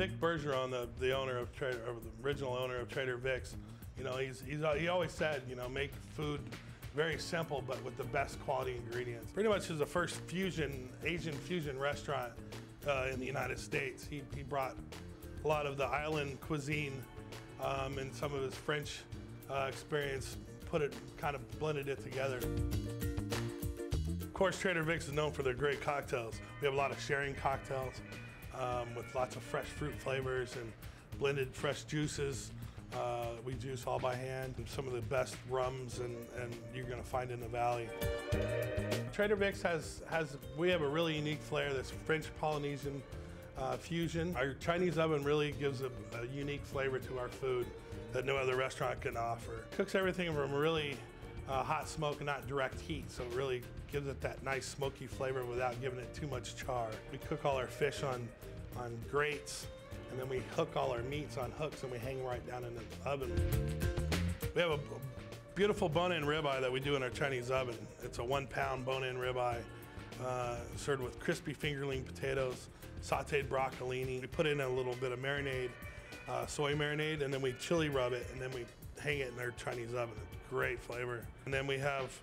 Vic Bergeron, the, the owner of Trader, or the original owner of Trader Vic's, you know, he's, he's, he always said, you know, make food very simple, but with the best quality ingredients. Pretty much is the first fusion, Asian fusion restaurant uh, in the United States. He, he brought a lot of the island cuisine um, and some of his French uh, experience, put it, kind of blended it together. Of course, Trader Vic's is known for their great cocktails. We have a lot of sharing cocktails um, with lots of fresh fruit flavors and blended fresh juices. Uh, we juice all by hand. Some of the best rums and, and you're gonna find in the valley. Trader Vic's has, has, we have a really unique flair, this French Polynesian uh, fusion. Our Chinese oven really gives a, a, unique flavor to our food that no other restaurant can offer. Cooks everything from really uh, hot smoke and not direct heat, so it really gives it that nice smoky flavor without giving it too much char. We cook all our fish on, on grates and then we hook all our meats on hooks and we hang right down in the oven. We have a beautiful bone-in ribeye that we do in our Chinese oven. It's a one pound bone-in ribeye uh, served with crispy fingerling potatoes, sauteed broccolini. We put in a little bit of marinade, uh, soy marinade, and then we chili rub it, and then we hang it in our Chinese oven. Great flavor. And then we have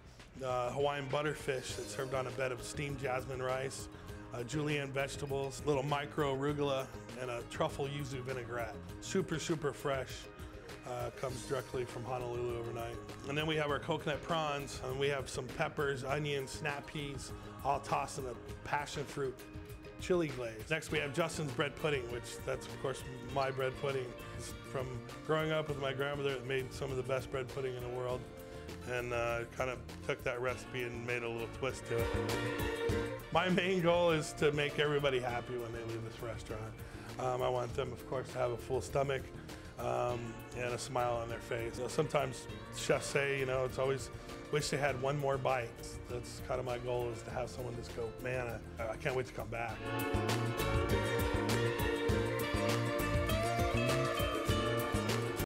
uh, Hawaiian butterfish that's served on a bed of steamed jasmine rice, uh, julienne vegetables, little micro arugula, and a truffle yuzu vinaigrette. Super, super fresh. Uh, comes directly from Honolulu overnight. And then we have our coconut prawns, and we have some peppers, onions, snap peas, all tossed in a passion fruit chili glaze. Next we have Justin's bread pudding, which that's of course my bread pudding. It's from growing up with my grandmother that made some of the best bread pudding in the world and uh, kind of took that recipe and made a little twist to it. My main goal is to make everybody happy when they leave this restaurant. Um, I want them, of course, to have a full stomach um, and a smile on their face. You know, sometimes chefs say, you know, it's always wish they had one more bite. That's kind of my goal is to have someone just go, man, I, I can't wait to come back.